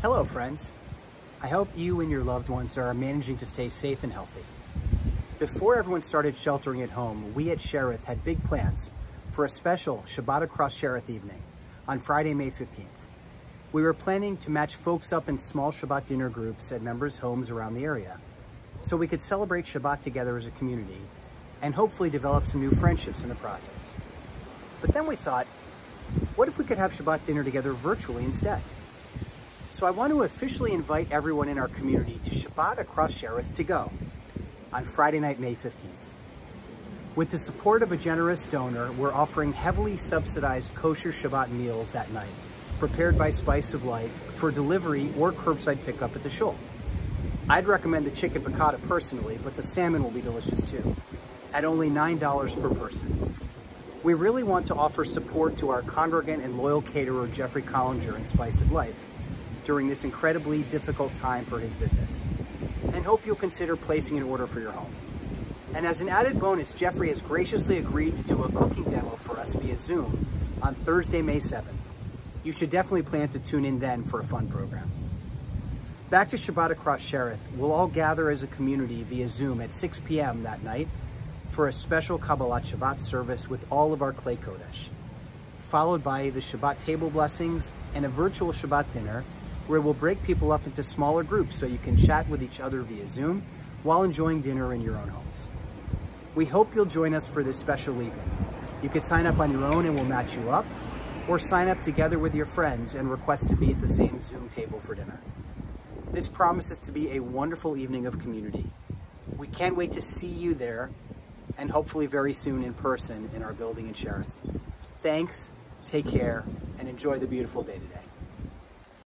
Hello, friends. I hope you and your loved ones are managing to stay safe and healthy. Before everyone started sheltering at home, we at Shearith had big plans for a special Shabbat Across Shearith evening on Friday, May 15th. We were planning to match folks up in small Shabbat dinner groups at members' homes around the area so we could celebrate Shabbat together as a community and hopefully develop some new friendships in the process. But then we thought, what if we could have Shabbat dinner together virtually instead? So I want to officially invite everyone in our community to Shabbat Across Shearith to go on Friday night, May 15th. With the support of a generous donor, we're offering heavily subsidized kosher Shabbat meals that night, prepared by Spice of Life for delivery or curbside pickup at the shul. I'd recommend the chicken piccata personally, but the salmon will be delicious too, at only $9 per person. We really want to offer support to our congregant and loyal caterer, Jeffrey Collinger and Spice of Life, during this incredibly difficult time for his business and hope you'll consider placing an order for your home. And as an added bonus, Jeffrey has graciously agreed to do a cooking demo for us via Zoom on Thursday, May 7th. You should definitely plan to tune in then for a fun program. Back to Shabbat Across Shearith, we'll all gather as a community via Zoom at 6 p.m. that night for a special Kabbalat Shabbat service with all of our Klei Kodesh, followed by the Shabbat table blessings and a virtual Shabbat dinner where we'll break people up into smaller groups so you can chat with each other via Zoom while enjoying dinner in your own homes. We hope you'll join us for this special evening. You can sign up on your own and we'll match you up, or sign up together with your friends and request to be at the same Zoom table for dinner. This promises to be a wonderful evening of community. We can't wait to see you there and hopefully very soon in person in our building in Shearith. Thanks, take care, and enjoy the beautiful day today.